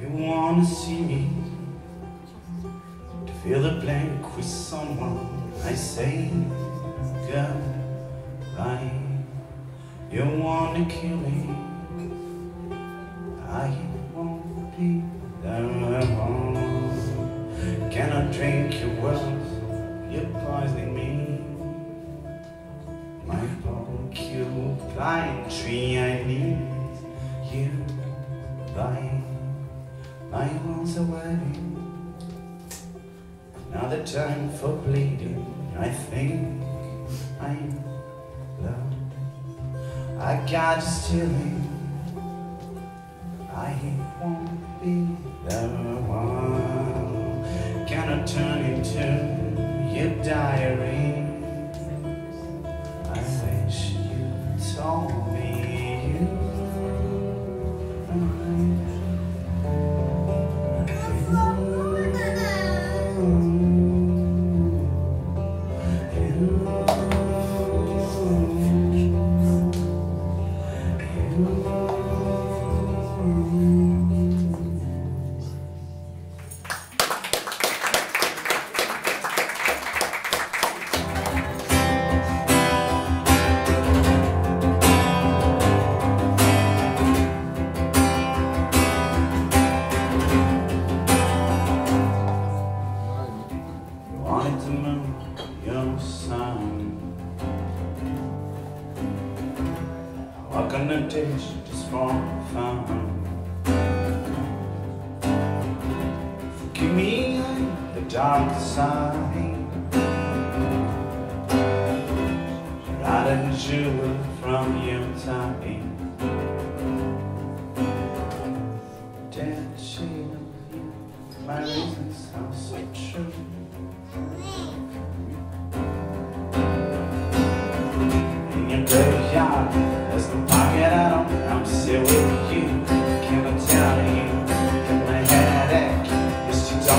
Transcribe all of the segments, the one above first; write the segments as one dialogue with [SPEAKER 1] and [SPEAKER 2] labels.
[SPEAKER 1] You wanna see me. To fill the blank with someone I say goodbye You wanna kill me. I won't be there alone. Can I drink your. Time for bleeding, I think I'm low. I got you stealing. I won't be the one. Can I turn into your diary? I wish you told me you. On the ditch just for. Forgive me the dark side. Right as you were from your time.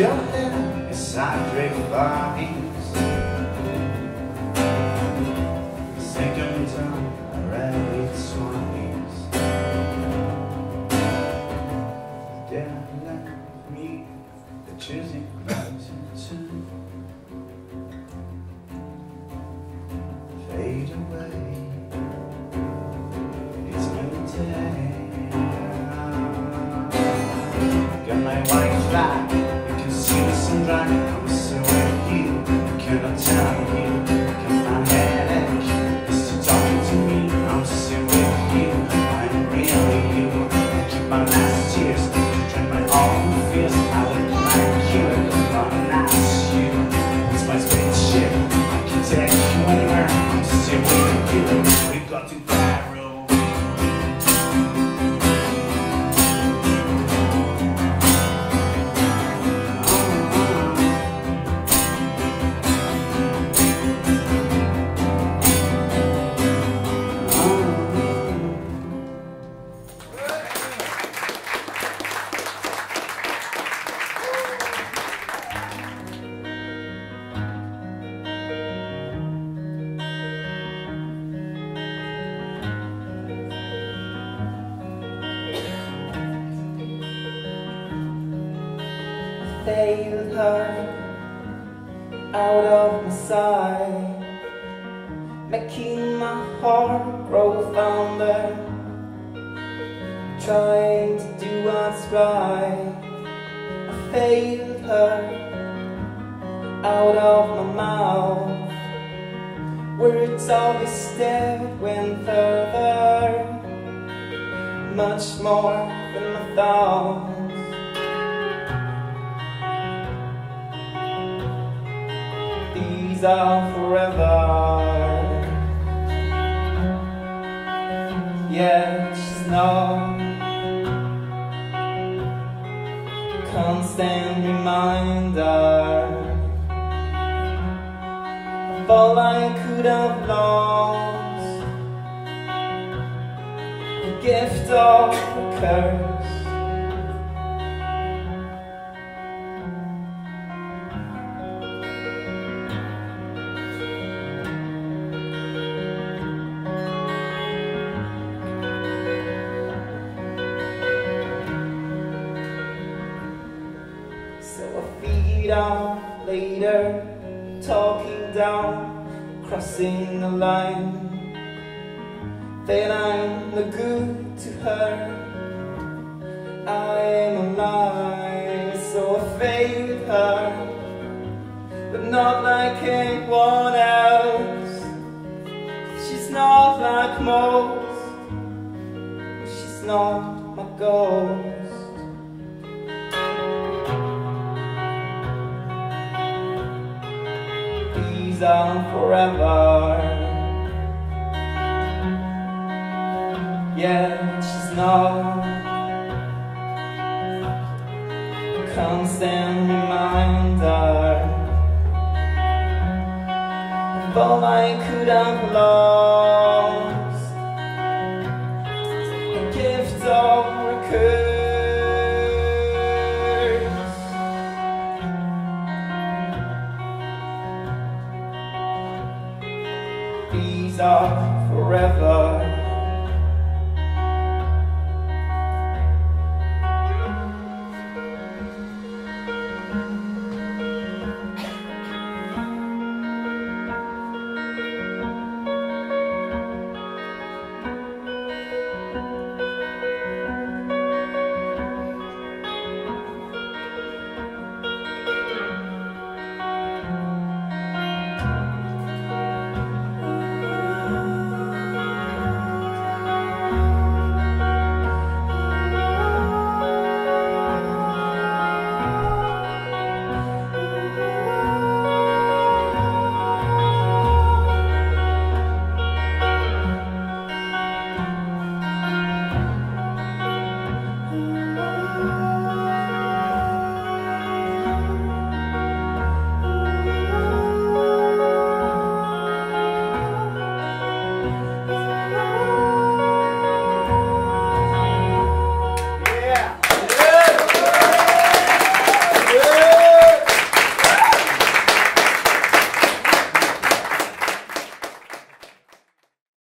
[SPEAKER 1] Your head inside grapevines. Sinking down already swines. Dare let me the choosing gratitude fade away. It's day. Got my white flag. You can
[SPEAKER 2] failed her out of my sight, making my heart grow fonder, trying to do what's right. I failed her out of my mouth, words always there went further, much more than I thought. things forever. Yet she's not constant reminder of all I could have lost. The gift of the curse. Off later talking down, crossing the line. Then I'm the good to her. I am alive, so I fade her, but not like anyone else. She's not like most, she's not my ghost. Are forever. Yeah, she's not a constant reminder of all I could have lost. A gift of a are forever.